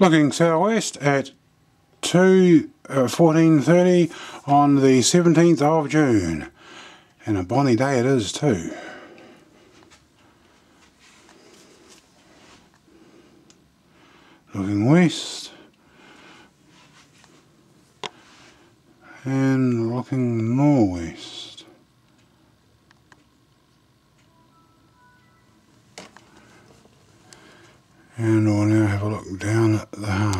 Looking southwest at 2 uh, 14.30 on the 17th of June. And a bonny day it is too. Looking west. And looking northwest. And we'll now have a look down at the harbour.